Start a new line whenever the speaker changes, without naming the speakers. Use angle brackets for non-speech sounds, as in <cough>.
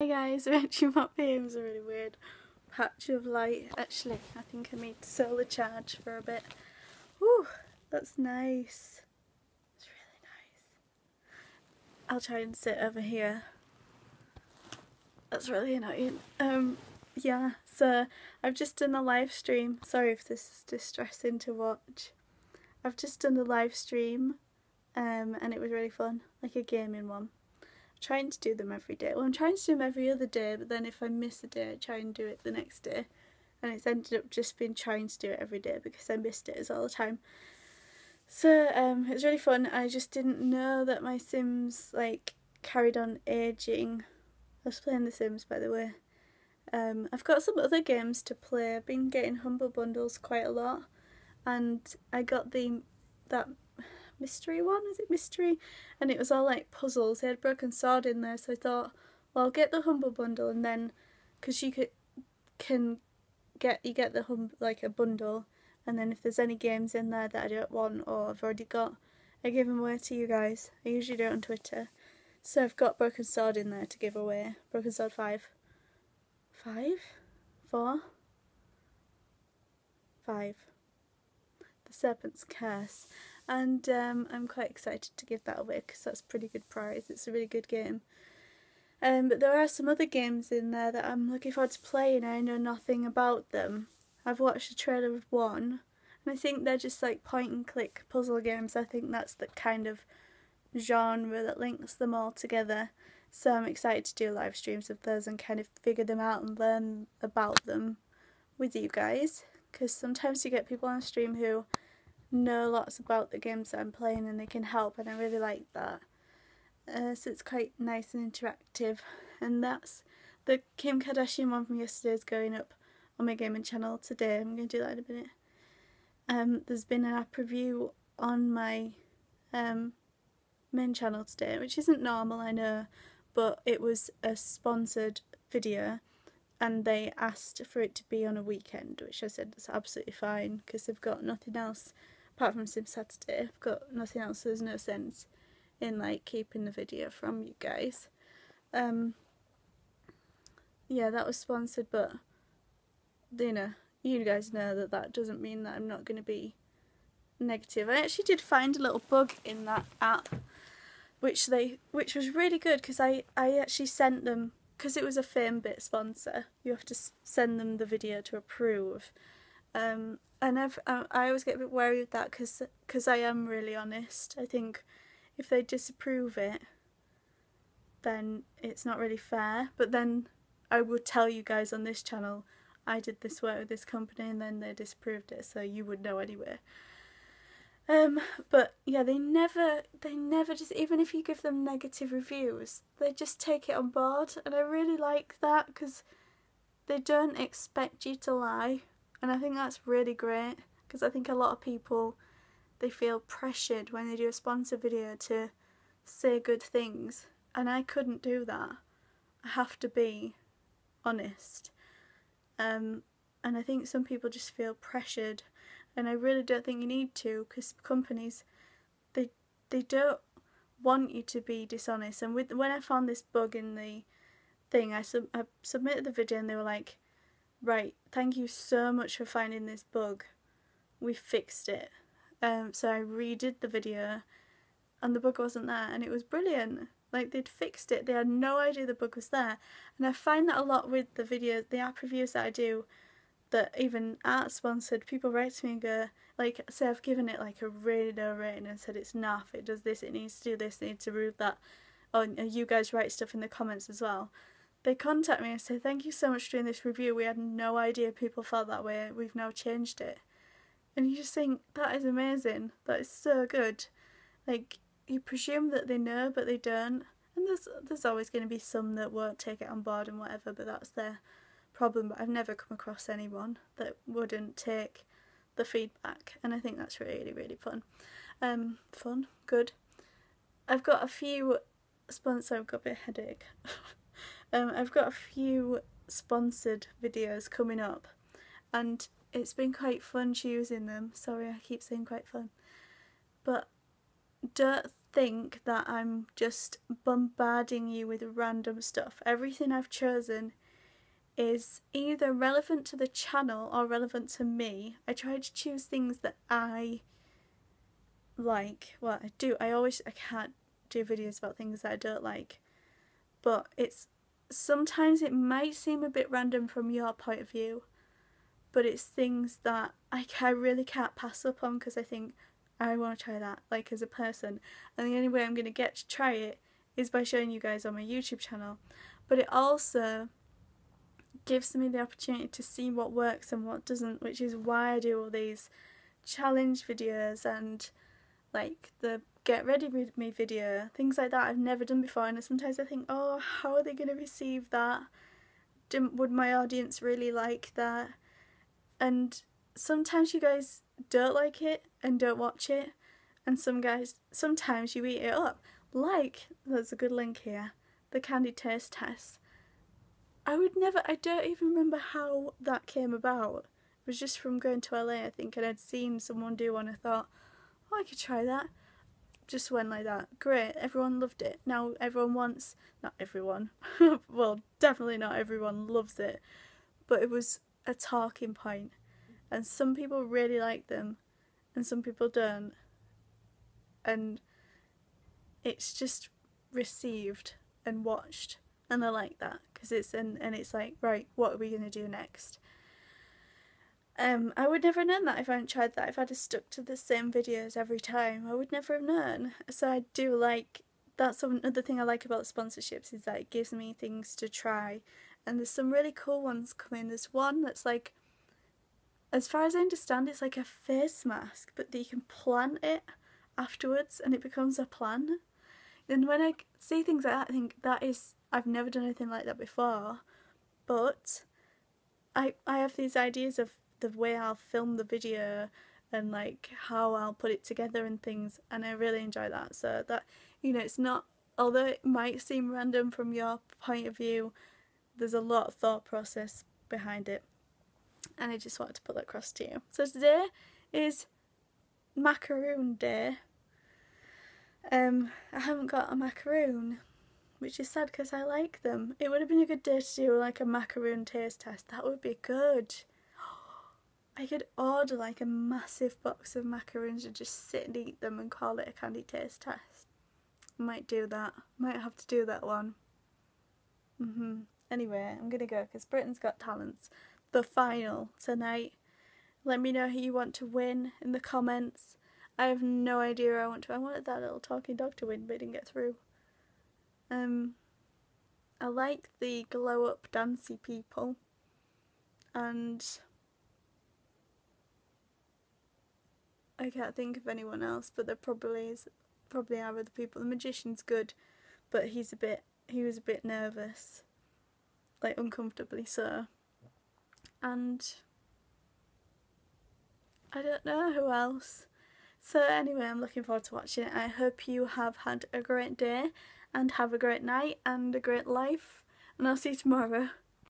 Hey guys, Rachybop here. It was a really weird patch of light. Actually, I think I to solar charge for a bit. Whew, that's nice. It's really nice. I'll try and sit over here. That's really annoying. Um, yeah, so I've just done a live stream. Sorry if this is distressing to watch. I've just done a live stream um, and it was really fun, like a gaming one trying to do them every day. Well, I'm trying to do them every other day, but then if I miss a day, I try and do it the next day. And it's ended up just being trying to do it every day because I missed it all the time. So um, it was really fun. I just didn't know that my Sims like carried on aging. I was playing The Sims, by the way. Um, I've got some other games to play. I've been getting Humble Bundles quite a lot, and I got the that mystery one, is it mystery? And it was all like puzzles. They had Broken Sword in there, so I thought, well, I'll get the Humble Bundle and then, because you could, can get, you get the hum like a bundle, and then if there's any games in there that I don't want or I've already got, I give them away to you guys. I usually do it on Twitter. So I've got Broken Sword in there to give away. Broken Sword 5. 5? 4? 5. The Serpent's Curse and um, I'm quite excited to give that away because that's a pretty good prize. It's a really good game. Um, but there are some other games in there that I'm looking forward to playing. I know nothing about them. I've watched a trailer of one, and I think they're just like point and click puzzle games. I think that's the kind of genre that links them all together. So I'm excited to do live streams of those and kind of figure them out and learn about them with you guys. Because sometimes you get people on stream who know lots about the games that I'm playing and they can help and I really like that. Uh, so it's quite nice and interactive and that's the Kim Kardashian one from yesterday is going up on my gaming channel today. I'm going to do that in a minute. Um, there's been an app review on my um, main channel today, which isn't normal, I know, but it was a sponsored video and they asked for it to be on a weekend, which I said that's absolutely fine because they've got nothing else apart from Sim Saturday, I've got nothing else. There's no sense in like keeping the video from you guys. Um, yeah, that was sponsored, but you know, you guys know that that doesn't mean that I'm not going to be negative. I actually did find a little bug in that app, which they, which was really good because I, I actually sent them because it was a Famebit sponsor. You have to send them the video to approve. Um, and I, I always get a bit worried with that because cause I am really honest. I think if they disapprove it, then it's not really fair. But then I would tell you guys on this channel, I did this work with this company and then they disapproved it, so you would know anyway. Um, but yeah, they never, they never just, even if you give them negative reviews, they just take it on board. And I really like that because they don't expect you to lie and I think that's really great because I think a lot of people they feel pressured when they do a sponsor video to say good things and I couldn't do that. I have to be honest. Um, and I think some people just feel pressured and I really don't think you need to because companies they they don't want you to be dishonest and with when I found this bug in the thing I, sub I submitted the video and they were like right, thank you so much for finding this bug. We fixed it. Um, so I redid the video and the bug wasn't there and it was brilliant. Like they'd fixed it, they had no idea the bug was there. And I find that a lot with the videos, the app reviews that I do, that even art sponsored, people write to me and go, like, say I've given it like a really low rating and said it's naff, it does this, it needs to do this, it needs to remove that. Oh, and you guys write stuff in the comments as well they contact me and say, Thank you so much for doing this review. We had no idea people felt that way. We've now changed it. And you just think, That is amazing. That is so good. Like, you presume that they know, but they don't. And there's, there's always going to be some that won't take it on board and whatever, but that's their problem. But I've never come across anyone that wouldn't take the feedback. And I think that's really, really fun. Um, fun, good. I've got a few sponsors. I've got a bit of headache. <laughs> Um, I've got a few sponsored videos coming up and it's been quite fun choosing them. Sorry, I keep saying quite fun. But don't think that I'm just bombarding you with random stuff. Everything I've chosen is either relevant to the channel or relevant to me. I try to choose things that I like. Well, I do. I always I can't do videos about things that I don't like. But it's sometimes it might seem a bit random from your point of view, but it's things that I, I really can't pass up on because I think I want to try that, like as a person. And the only way I'm going to get to try it is by showing you guys on my YouTube channel. But it also gives me the opportunity to see what works and what doesn't, which is why I do all these challenge videos and like the get ready with me video, things like that I've never done before and sometimes I think, oh, how are they going to receive that? Would my audience really like that? And sometimes you guys don't like it and don't watch it and some guys, sometimes you eat it up. Like, there's a good link here, the candy taste test. I would never, I don't even remember how that came about. It was just from going to LA, I think, and I'd seen someone do one. I thought, oh, I could try that just went like that. Great, everyone loved it. Now everyone wants, not everyone, <laughs> well, definitely not everyone loves it, but it was a talking point, and some people really like them, and some people don't, and it's just received and watched, and I like that because it's and and it's like right, what are we gonna do next? Um, I would never have known that if I hadn't tried that. If I'd have stuck to the same videos every time, I would never have known. So I do like that's another thing I like about sponsorships is that it gives me things to try. And there's some really cool ones coming. There's one that's like, as far as I understand, it's like a face mask, but that you can plant it afterwards and it becomes a plan. And when I see things like that, I think that is, I've never done anything like that before. But I, I have these ideas of the way I'll film the video and like how I'll put it together and things and I really enjoy that. So that you know it's not although it might seem random from your point of view there's a lot of thought process behind it and I just wanted to put that across to you. So today is macaroon day. Um I haven't got a macaroon which is sad because I like them. It would have been a good day to do like a macaroon taste test. That would be good I could order like a massive box of macaroons and just sit and eat them and call it a candy taste test. Might do that. Might have to do that one. Mhm. Anyway, I'm gonna go because Britain's Got Talents, the final tonight. Let me know who you want to win in the comments. I have no idea who I want to. I wanted that little talking dog to win, but it didn't get through. Um, I like the glow up dancey people, and I can't think of anyone else, but there probably is probably are other people. The magician's good, but he's a bit he was a bit nervous. Like uncomfortably so. And I don't know who else. So anyway, I'm looking forward to watching it. I hope you have had a great day and have a great night and a great life. And I'll see you tomorrow.